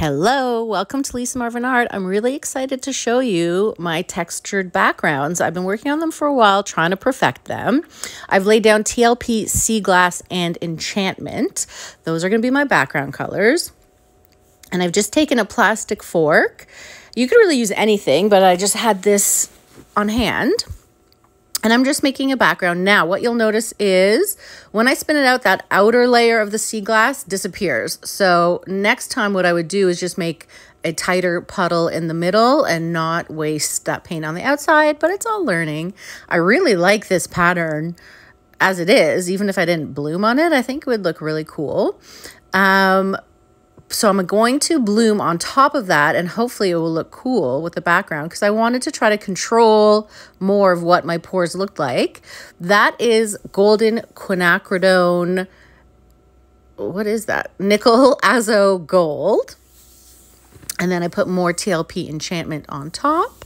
Hello, welcome to Lisa Marvin Art. I'm really excited to show you my textured backgrounds. I've been working on them for a while, trying to perfect them. I've laid down TLP, Sea Glass, and Enchantment. Those are going to be my background colors. And I've just taken a plastic fork. You could really use anything, but I just had this on hand. And I'm just making a background. Now, what you'll notice is when I spin it out, that outer layer of the sea glass disappears. So next time what I would do is just make a tighter puddle in the middle and not waste that paint on the outside, but it's all learning. I really like this pattern as it is, even if I didn't bloom on it, I think it would look really cool. Um, so I'm going to bloom on top of that and hopefully it will look cool with the background because I wanted to try to control more of what my pours looked like. That is golden quinacridone, what is that? Nickel azo gold. And then I put more TLP enchantment on top.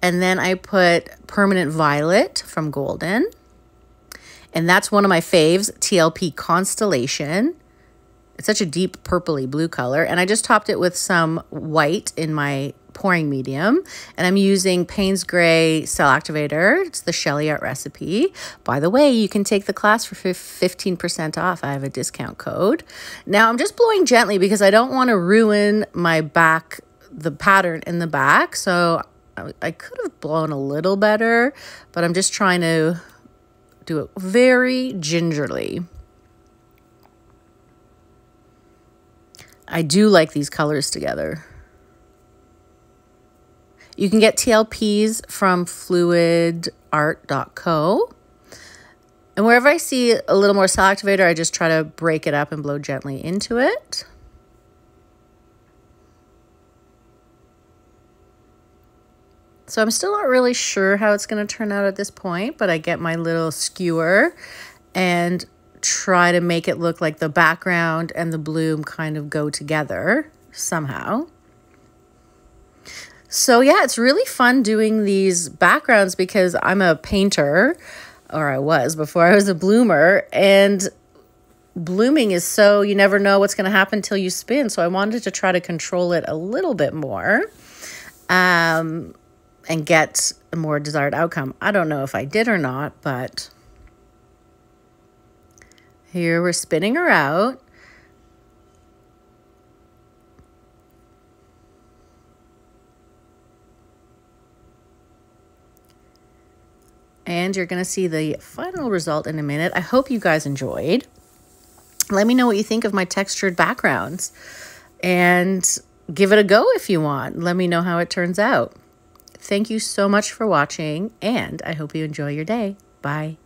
And then I put permanent violet from golden. And that's one of my faves, TLP Constellation. It's such a deep purpley blue color. And I just topped it with some white in my pouring medium. And I'm using Payne's Gray Cell Activator. It's the SheleeArt recipe. By the way, you can take the class for 15% off. I have a discount code. Now I'm just blowing gently because I don't want to ruin my back, the pattern in the back. So I could have blown a little better, but I'm just trying to do it very gingerly. I do like these colors together. You can get TLPs from fluidart.co. And wherever I see a little more cell activator, I just try to break it up and blow gently into it. So I'm still not really sure how it's going to turn out at this point, but I get my little skewer and try to make it look like the background and the bloom kind of go together somehow. So yeah, it's really fun doing these backgrounds because I'm a painter, or I was before I was a bloomer, and blooming is so you never know what's going to happen till you spin. So I wanted to try to control it a little bit more um, and get a more desired outcome. I don't know if I did or not, but here we're spinning her out. And you're going to see the final result in a minute. I hope you guys enjoyed. Let me know what you think of my textured backgrounds. And give it a go if you want. Let me know how it turns out. Thank you so much for watching, and I hope you enjoy your day. Bye.